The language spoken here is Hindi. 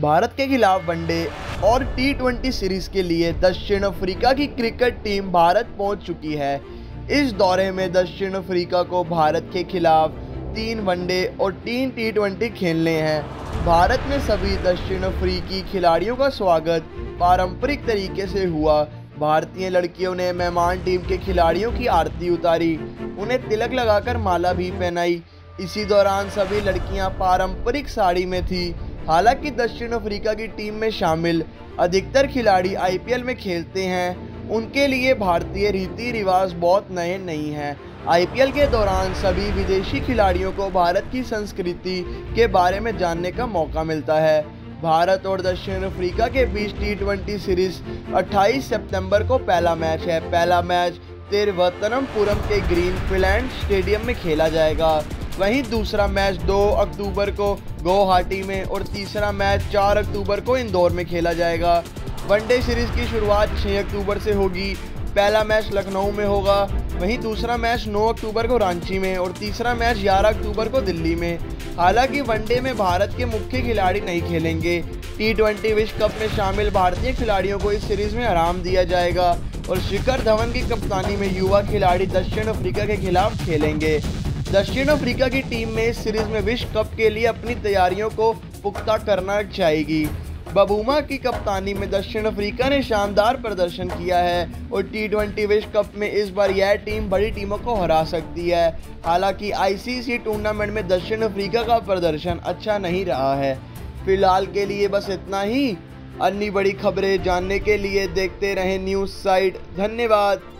भारत के खिलाफ वनडे और टी सीरीज़ के लिए दक्षिण अफ्रीका की क्रिकेट टीम भारत पहुँच चुकी है। इस दौरे में दक्षिण अफ्रीका को भारत के खिलाफ तीन वनडे और तीन टी ट्वेंटी खेलने हैं। भारत में सभी दक्षिण अफ्रीकी खिलाड़ियों का स्वागत पारंपरिक तरीके से हुआ। भारतीय लड़कियों ने मेहमान टीम के खिलाड़ियों की आरती उतारी। उन्हें तिलक लगाकर माला भी पहनाई। इसी दौरान सभी लड़कियाँ पारंपरिक साड़ी में थी। हालाँकि दक्षिण अफ्रीका की टीम में शामिल अधिकतर खिलाड़ी आईपीएल में खेलते हैं। उनके लिए भारतीय रीति रिवाज बहुत नए नहीं हैं। आईपीएल के दौरान सभी विदेशी खिलाड़ियों को भारत की संस्कृति के बारे में जानने का मौका मिलता है। भारत और दक्षिण अफ्रीका के बीच टी सीरीज़ 28 सितंबर को पहला मैच है। पहला मैच तिरुवनंतपुरम के ग्रीन फिलैंड स्टेडियम में खेला जाएगा। वहीं दूसरा मैच 2 अक्टूबर को गुवाहाटी में और तीसरा मैच 4 अक्टूबर को इंदौर में खेला जाएगा। वनडे सीरीज़ की शुरुआत 6 अक्टूबर से होगी। पहला मैच लखनऊ में होगा, वहीं दूसरा मैच 9 अक्टूबर को रांची में और तीसरा मैच 11 अक्टूबर को दिल्ली में। हालाँकि वनडे में भारत के मुख्य खिलाड़ी नहीं खेलेंगे। टी ट्वेंटी विश्व कप में शामिल भारतीय खिलाड़ियों को इस सीरीज़ में आराम दिया जाएगा और शिखर धवन की कप्तानी में युवा खिलाड़ी दक्षिण अफ्रीका के खिलाफ खेलेंगे। दक्षिण अफ्रीका की टीम में इस सीरीज़ में विश्व कप के लिए अपनी तैयारियों को पुख्ता करना चाहेगी। बबूमा की कप्तानी में दक्षिण अफ्रीका ने शानदार प्रदर्शन किया है और टी ट्वेंटी विश्व कप में इस बार यह टीम बड़ी टीमों को हरा सकती है। हालाँकि आईसीसी टूर्नामेंट में दक्षिण अफ्रीका का प्रदर्शन अच्छा नहीं रहा है। फ़िलहाल के लिए बस इतना ही। अन्य बड़ी खबरें जानने के लिए देखते रहें न्यूज़ साइट। धन्यवाद।